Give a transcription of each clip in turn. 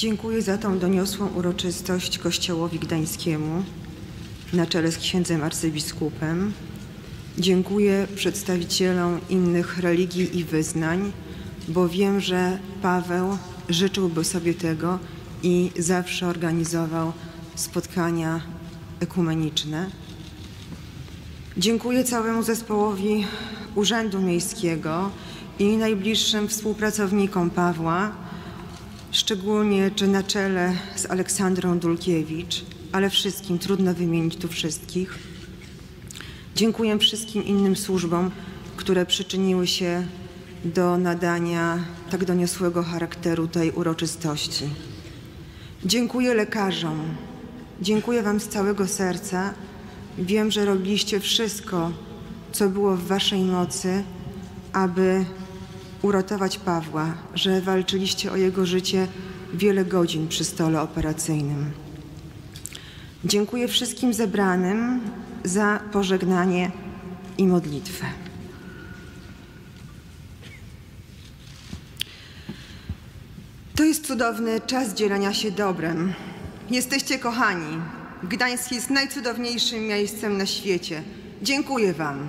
Dziękuję za tą doniosłą uroczystość Kościołowi Gdańskiemu na czele z księdzem arcybiskupem. Dziękuję przedstawicielom innych religii i wyznań, bo wiem, że Paweł życzyłby sobie tego i zawsze organizował spotkania ekumeniczne. Dziękuję całemu zespołowi Urzędu Miejskiego i najbliższym współpracownikom Pawła, szczególnie czy na czele z Aleksandrą Dulkiewicz, ale wszystkim, trudno wymienić tu wszystkich. Dziękuję wszystkim innym służbom, które przyczyniły się do nadania tak doniosłego charakteru tej uroczystości. Dziękuję lekarzom. Dziękuję Wam z całego serca. Wiem, że robiliście wszystko, co było w Waszej mocy, aby uratować Pawła, że walczyliście o jego życie wiele godzin przy stole operacyjnym. Dziękuję wszystkim zebranym za pożegnanie i modlitwę. To jest cudowny czas dzielenia się dobrem. Jesteście kochani. Gdańsk jest najcudowniejszym miejscem na świecie. Dziękuję Wam.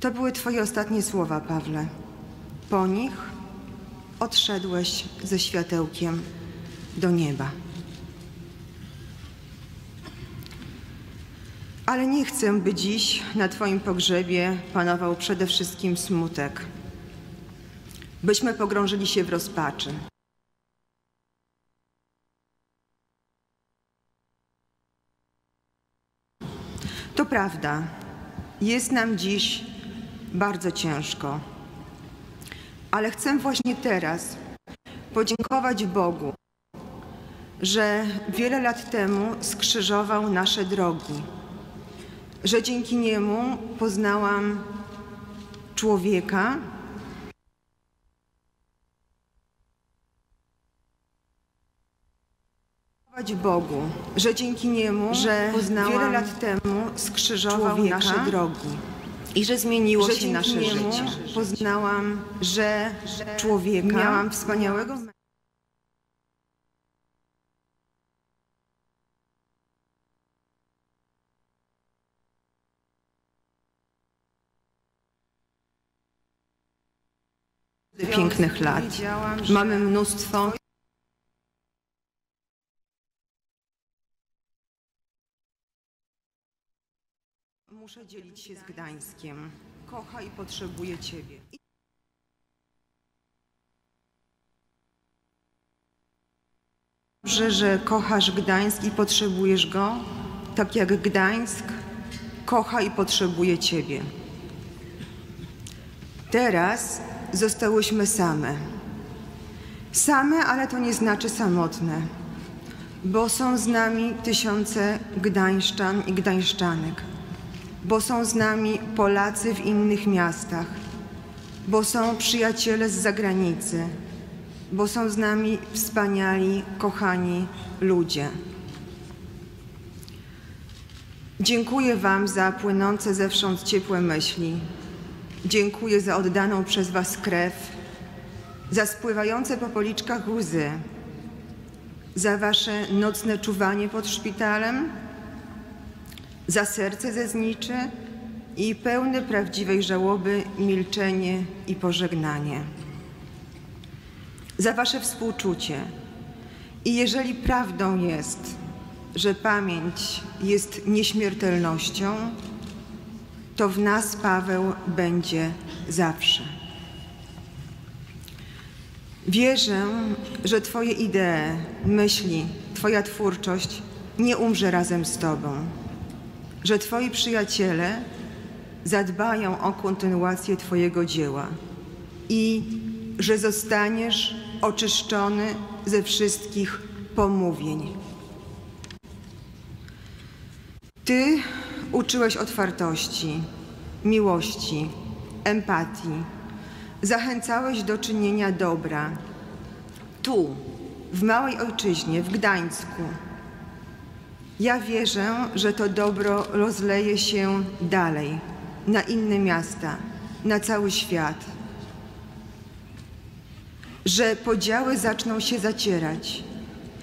To były Twoje ostatnie słowa, Pawle. Po nich odszedłeś ze światełkiem do nieba. Ale nie chcę, by dziś na Twoim pogrzebie panował przede wszystkim smutek, byśmy pogrążyli się w rozpaczy. To prawda, jest nam dziś bardzo ciężko, ale chcę właśnie teraz podziękować Bogu, że wiele lat temu skrzyżował nasze drogi, że dzięki niemu poznałam człowieka, Bogu, że dzięki niemu, że wiele lat temu skrzyżował człowieka nasze drogi. I że zmieniło że się nasze niemu życie. poznałam, że człowieka miałam wspaniałego pięknych lat. Mamy mnóstwo Muszę dzielić się z Gdańskiem. Kocha i potrzebuje Ciebie. Dobrze, że kochasz Gdańsk i potrzebujesz go, tak jak Gdańsk kocha i potrzebuje Ciebie. Teraz zostałyśmy same. Same, ale to nie znaczy samotne, bo są z nami tysiące Gdańszczan i Gdańszczanek, bo są z nami Polacy w innych miastach, bo są przyjaciele z zagranicy, bo są z nami wspaniali, kochani ludzie. Dziękuję Wam za płynące zewsząd ciepłe myśli. Dziękuję za oddaną przez Was krew, za spływające po policzkach łzy, za Wasze nocne czuwanie pod szpitalem, za serce ze zniczy i pełne prawdziwej żałoby milczenie i pożegnanie. Za Wasze współczucie. I jeżeli prawdą jest, że pamięć jest nieśmiertelnością, to w nas Paweł będzie zawsze. Wierzę, że Twoje idee, myśli, Twoja twórczość nie umrze razem z Tobą, że Twoi przyjaciele zadbają o kontynuację Twojego dzieła i że zostaniesz oczyszczony ze wszystkich pomówień. Ty uczyłeś otwartości, miłości, empatii, zachęcałeś do czynienia dobra. Tu, w małej ojczyźnie, w Gdańsku. Ja wierzę, że to dobro rozleje się dalej, na inne miasta, na cały świat. że podziały zaczną się zacierać,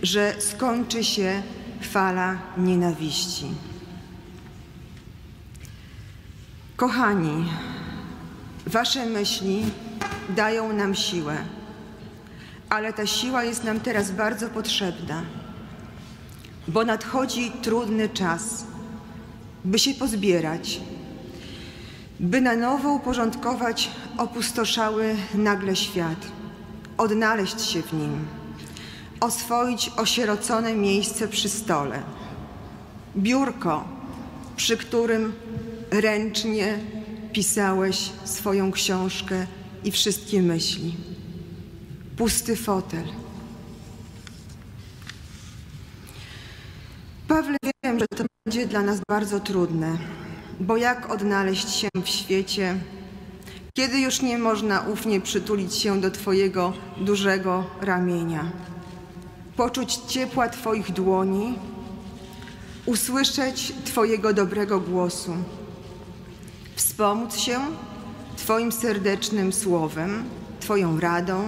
że skończy się fala nienawiści. Kochani, Wasze myśli dają nam siłę, ale ta siła jest nam teraz bardzo potrzebna, bo nadchodzi trudny czas, by się pozbierać, by na nowo uporządkować opustoszały nagle świat, odnaleźć się w nim, oswoić osierocone miejsce przy stole, biurko, przy którym ręcznie pisałeś swoją książkę i wszystkie myśli. Pusty fotel. Pawle, wiem, że to będzie dla nas bardzo trudne, bo jak odnaleźć się w świecie, kiedy już nie można ufnie przytulić się do Twojego dużego ramienia, poczuć ciepła Twoich dłoni, usłyszeć Twojego dobrego głosu wspomóc się Twoim serdecznym słowem, Twoją radą,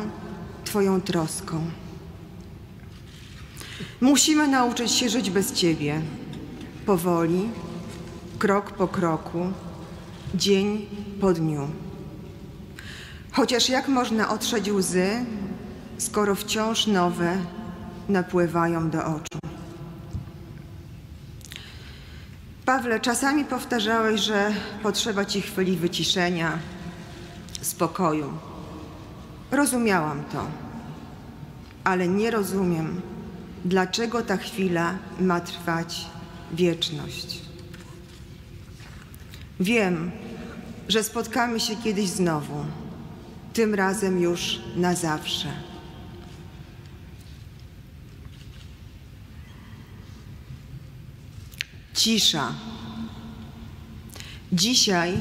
Twoją troską. Musimy nauczyć się żyć bez Ciebie, powoli, krok po kroku, dzień po dniu. Chociaż jak można otrzeć łzy, skoro wciąż nowe napływają do oczu? Pawle, czasami powtarzałeś, że potrzeba ci chwili wyciszenia, spokoju. Rozumiałam to, ale nie rozumiem, dlaczego ta chwila ma trwać wieczność. Wiem, że spotkamy się kiedyś znowu, tym razem już na zawsze. Cisza. Dzisiaj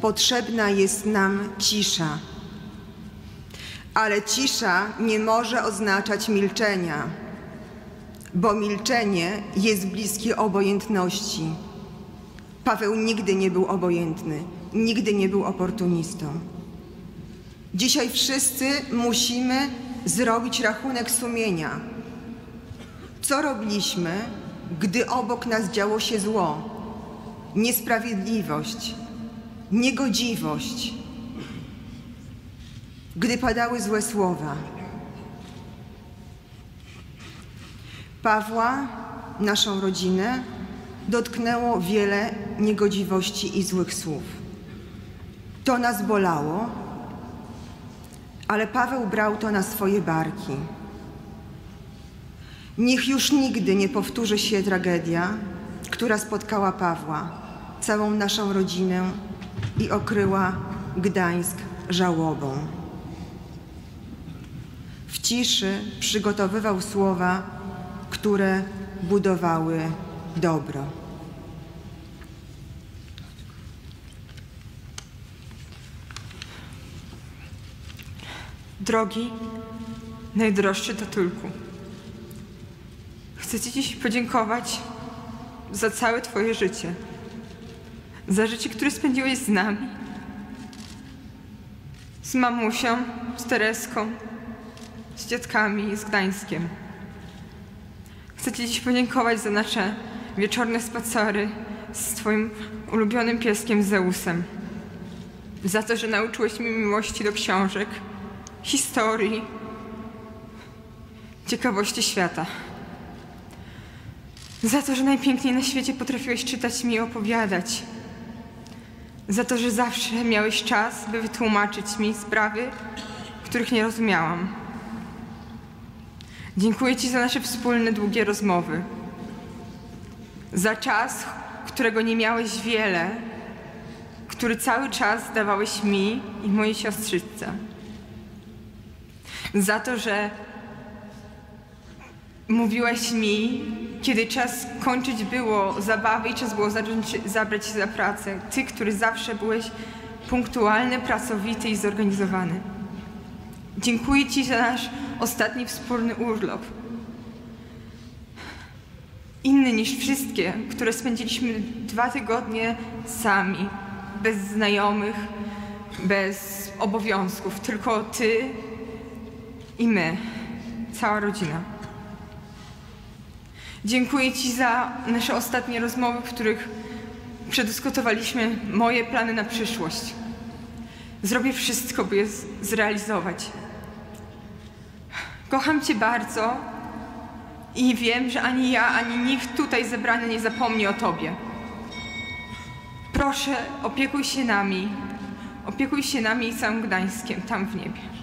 potrzebna jest nam cisza. Ale cisza nie może oznaczać milczenia, bo milczenie jest bliskie obojętności. Paweł nigdy nie był obojętny, nigdy nie był oportunistą. Dzisiaj wszyscy musimy zrobić rachunek sumienia. Co robiliśmy, gdy obok nas działo się zło, niesprawiedliwość, niegodziwość, gdy padały złe słowa. Pawła, naszą rodzinę, dotknęło wiele niegodziwości i złych słów. To nas bolało, ale Paweł brał to na swoje barki. Niech już nigdy nie powtórzy się tragedia, która spotkała Pawła, całą naszą rodzinę i okryła Gdańsk żałobą. W ciszy przygotowywał słowa, które budowały dobro. Drogi, najdroższy Tatulku, chcę Ci dziś podziękować za całe Twoje życie, za życie, które spędziłeś z nami, z mamusią, z Tereską, z dziadkami, z Gdańskiem. Chcę Ci dziś podziękować za nasze wieczorne spacery z Twoim ulubionym pieskiem Zeusem. Za to, że nauczyłeś mnie miłości do książek, historii, ciekawości świata. Za to, że najpiękniej na świecie potrafiłeś czytać mi i opowiadać. Za to, że zawsze miałeś czas, by wytłumaczyć mi sprawy, których nie rozumiałam. Dziękuję Ci za nasze wspólne, długie rozmowy. Za czas, którego nie miałeś wiele, który cały czas dawałeś mi i mojej siostrzyce. Za to, że mówiłaś mi, kiedy czas kończyć było zabawy i czas było zacząć, zabrać się za pracę. Ty, który zawsze byłeś punktualny, pracowity i zorganizowany. Dziękuję Ci za nasz ostatni wspólny urlop. Inny niż wszystkie, które spędziliśmy dwa tygodnie sami, bez znajomych, bez obowiązków. Tylko Ty i my, cała rodzina. Dziękuję Ci za nasze ostatnie rozmowy, w których przedyskutowaliśmy moje plany na przyszłość. Zrobię wszystko, by je zrealizować. Kocham Cię bardzo i wiem, że ani ja, ani nikt tutaj zebrany nie zapomni o Tobie. Proszę, opiekuj się nami. Opiekuj się nami i całym Gdańskiem, tam w niebie.